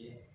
que